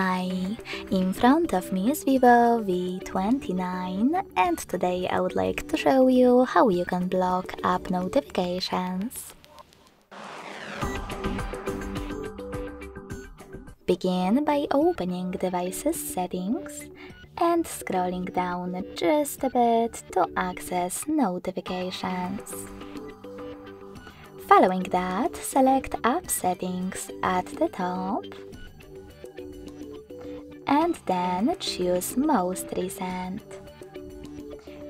Hi! In front of me is Vivo V29 and today I would like to show you how you can block app notifications. Begin by opening device's settings and scrolling down just a bit to access notifications. Following that, select App Settings at the top and then choose Most Recent.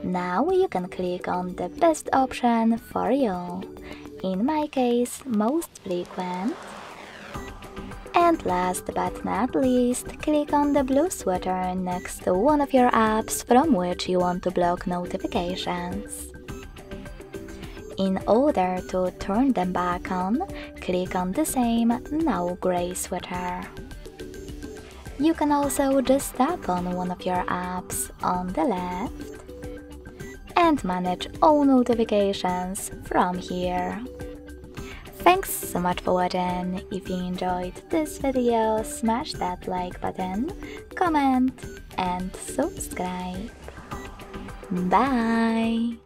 Now you can click on the best option for you, in my case Most Frequent. And last but not least, click on the blue sweater next to one of your apps from which you want to block notifications. In order to turn them back on, click on the same now grey sweater. You can also just tap on one of your apps on the left and manage all notifications from here. Thanks so much for watching. If you enjoyed this video, smash that like button, comment and subscribe. Bye!